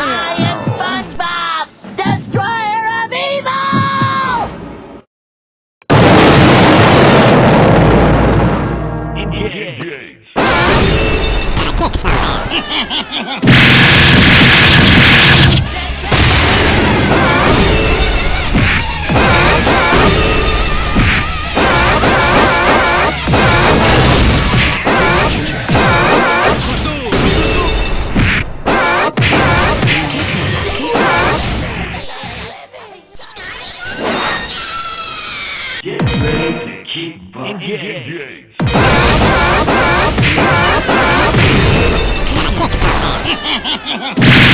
I am SpongeBob, destroyer of evil! Engage. keep engaged. Engage.